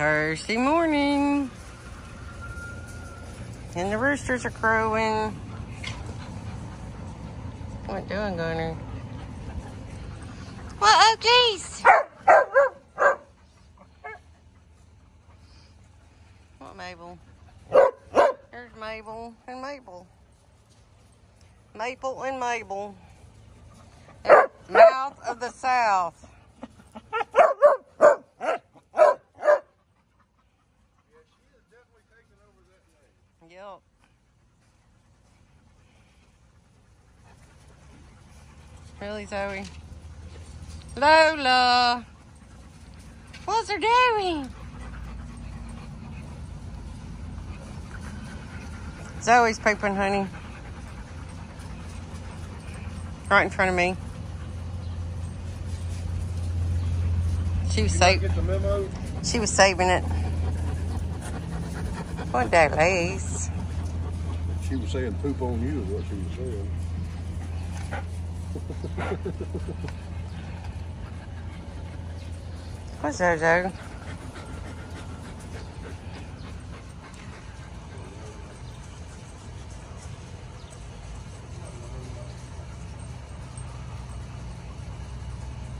Thursday morning. And the roosters are crowing. What doing, Gunner? What? Oh, geez. What, Mabel? There's Mabel and Mabel. Maple and Mabel. Mouth of the South. Really, Zoe? Lola! What's her doing? Zoe's pooping, honey. Right in front of me. She was saving. Get the memo? She was saving it. What that lace? She was saying poop on you is what she was saying. What's Zozo?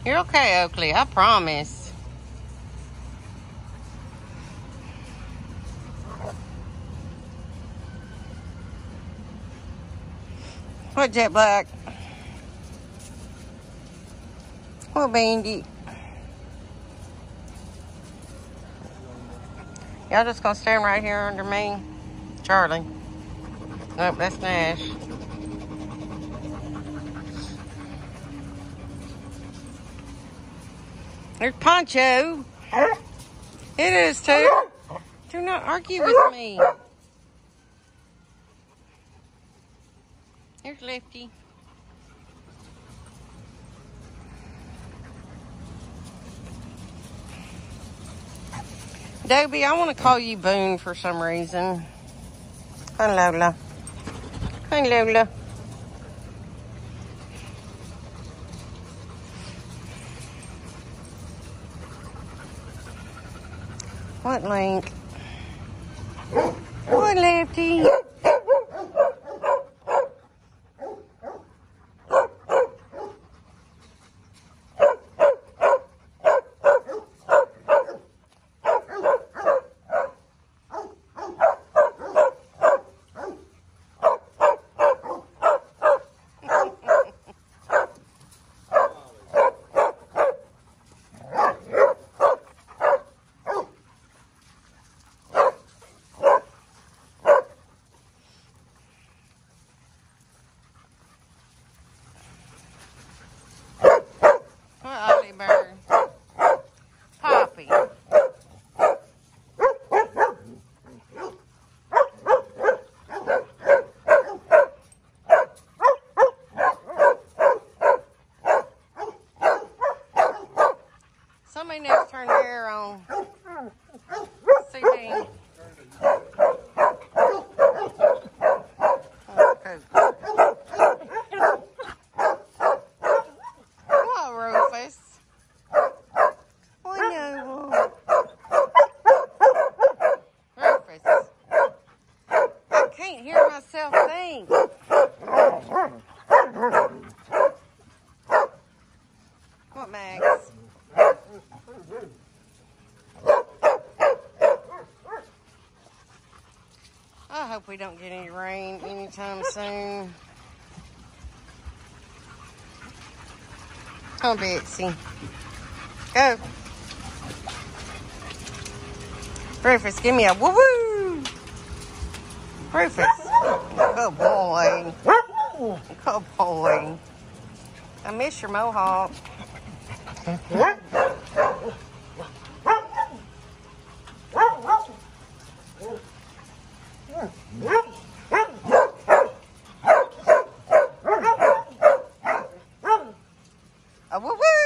You're okay, Oakley. I promise. What, Jet Black? What, Bandy? Y'all just gonna stand right here under me? Charlie. Nope, that's Nash. There's Poncho. It is too. Do not argue with me. Here's Lefty. Dobie, I want to call you Boone for some reason. Hi, Lola. Hi, Lola. What link? What Lefty? Somebody needs to turn the air on. CD. What, Rufus? What no? Rufus. I can't hear myself think. What, Max? I hope we don't get any rain anytime soon. On, Betsy. Go. Rufus, give me a woo woo. Rufus. Good boy. Good boy. I miss your mohawk. Uh, A woo woo!